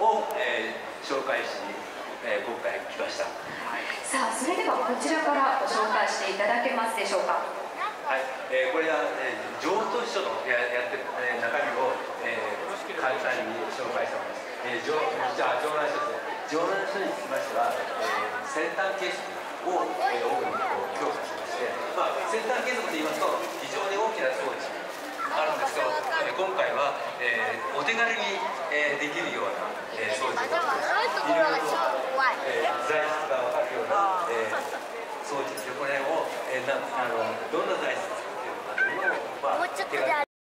を、えー、紹介しに、えー、今回来ました、はい、さあそれではこちらからご紹介していただけますでしょうか。はい、えー、これは、えー、上等書のややってる、えー、中身を、えー、簡単に紹介しております、えー、上じゃあ上難書ですね。上難書につきましては、えー、先端計測を、えー、主に強化しまして、まあ、先端計測といいますと非常に大きな装置あるんですけど、えー、今回は、えー、お手軽に、できるような、えー、とか、い。ろい、えー、材質が分かるような、えー、掃除し、これを、えー、なあのどんな材質